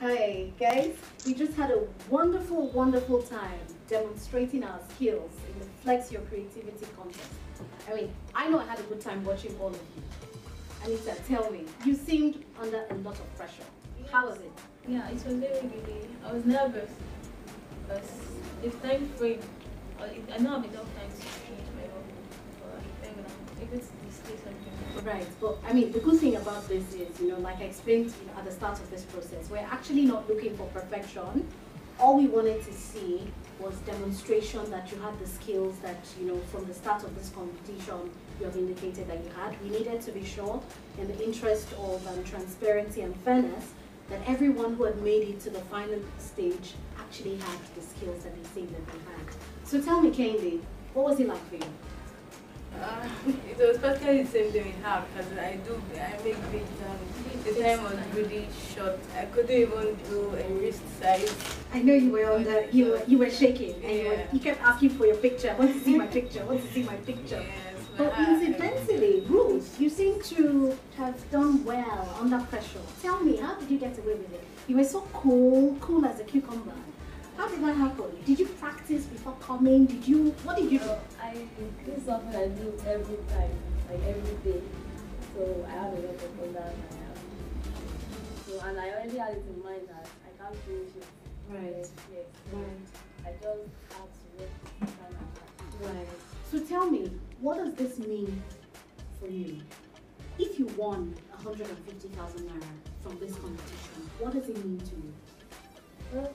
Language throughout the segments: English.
Hey guys, we just had a wonderful, wonderful time demonstrating our skills in the Flexx Your Creativity contest. I mean, I know I had a good time watching all of you. Anita, tell me, you seemed under a lot of pressure. How was it? Yeah, it was very really. I was nervous because if time frame, I know I don't have enough time to Display something. Right, but I mean, the good thing about this is, you know, like I explained you know, at the start of this process, we're actually not looking for perfection. All we wanted to see was demonstration that you had the skills that, you know, from the start of this competition, you have indicated that you had. We needed to be sure, in the interest of um, transparency and fairness, that everyone who had made it to the final stage actually had the skills that they say that they had. So tell me, Kendi, what was it like for you? Uh, it was practically the same thing we have because I do, I make big um, The time was really short. I couldn't even do a wrist size. I know you were on the, you were, you were shaking and you, were, you kept asking for your picture. Want to see my picture? Want to see my picture? Yes, But I- incidentally, Ruth, you seem to have done well under pressure. Tell me, how did you get away with it? You were so cool, cool before? Did you, what did you do? So I this is something I do every time, like every day. So I have a lot of that I have. So and I already had it in mind that I can't finish it. Right, Yes, yes. So I just have to work with time and practice. right. So tell me, what does this mean for you? If you won 150,000 naira from this competition, what does it mean to you? Well,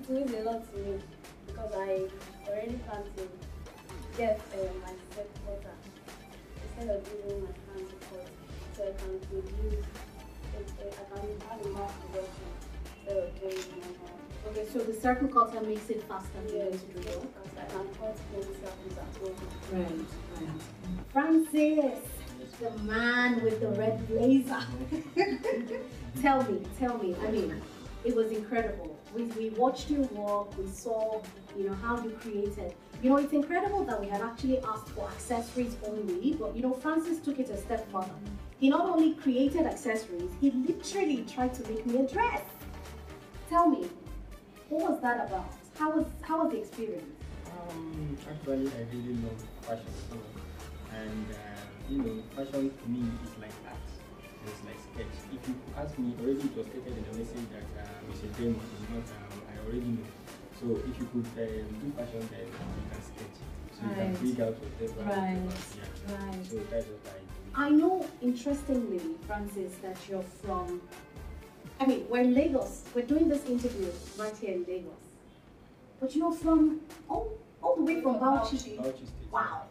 it means a lot to me because I already plan to get uh, my second quarter instead of using my hand support so I can produce, uh, I can have a mass production instead of doing manually. Okay, so the circle cutter makes it faster for you to do because I can cut many circles at home. Right, right. Francis, the man with the red blazer. tell me, tell me. I mean, it was incredible. We, we watched you work. We saw, you know, how you created. You know, it's incredible that we had actually asked for accessories only, but you know, Francis took it a step further. He not only created accessories, he literally tried to make me a dress. Tell me, what was that about? How was how was the experience? Um, actually, I really love fashion and uh, you know, fashion to me is like art. It's like sketch. If you ask me, already it was stated in the message that uh, Mr. Demo is not. Um, I already know. So if you could um, do fashion, then you can sketch. So you can bring out whatever. Right. Yeah. Right. So that's what I do. I know, interestingly, Francis, that you're from. I mean, we're in Lagos. We're doing this interview right here in Lagos. But you're from all, all the way from Bauchi. Bauchi State. Wow,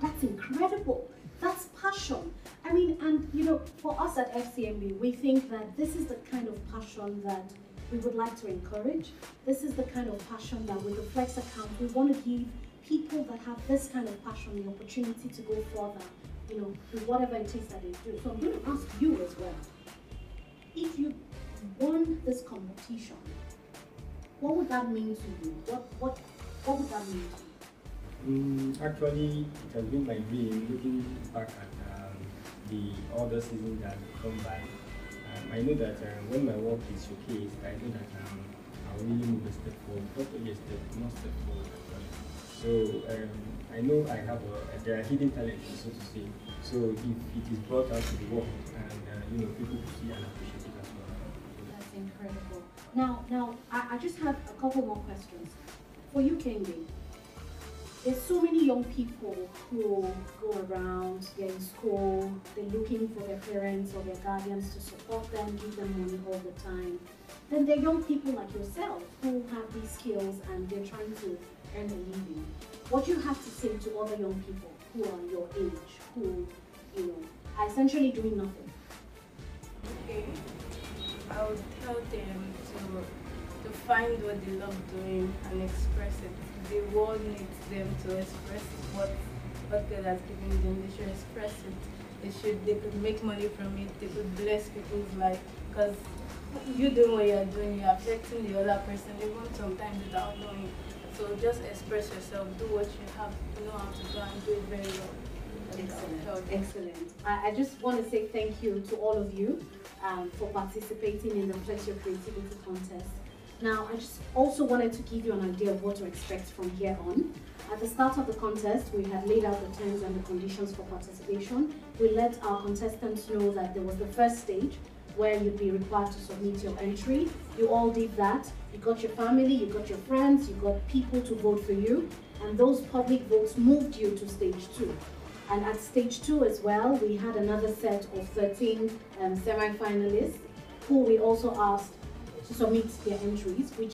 that's incredible. That's passion. I mean, and you know, for us at FCMB, we think that this is the kind of passion that we would like to encourage. This is the kind of passion that with the Flexx account, we want to give people that have this kind of passion the opportunity to go further, you know, with whatever it is that they do. So I'm going to ask you as well. If you won this competition, what would that mean to you? What what what would that mean to you? Mm, actually, it has been my dream looking back at um, the other seasons that come by. Um, I know that um, when my work is showcased, I know that um, I'll really move a step forward, not only a step, not step forward. So um, I know I have a, there are hidden talents, so to say. So if it is brought out to the world and uh, you know people to see and appreciate it as well. That's incredible. Now, now I, I just have a couple more questions for you, Kendi. There's so many young people who go around, they're in school, they're looking for their parents or their guardians to support them, give them money all the time. Then there are young people like yourself who have these skills and they're trying to earn a living. What do you have to say to other young people who are your age, who, you know, are essentially doing nothing? Okay. I would tell them to to find what they love doing and express it. The world needs them to express what what God has given them. They should express it. They should they could make money from it. They could bless people's life because you doing what you're doing, you're affecting the other person even sometimes without knowing. So just express yourself, do what you have, you know how to do and do it very well. That's what I would tell Excellent, excellent. I, I just want to say thank you to all of you um, for participating in the Flexx Your Creativity contest. Now, I just also wanted to give you an idea of what to expect from here on. At the start of the contest, we had laid out the terms and the conditions for participation. We let our contestants know that there was the first stage where you'd be required to submit your entry. You all did that. You got your family, you got your friends, you got people to vote for you, and those public votes moved you to stage two. And at stage two as well, we had another set of 13 um, semi-finalists who we also asked submit their entries, which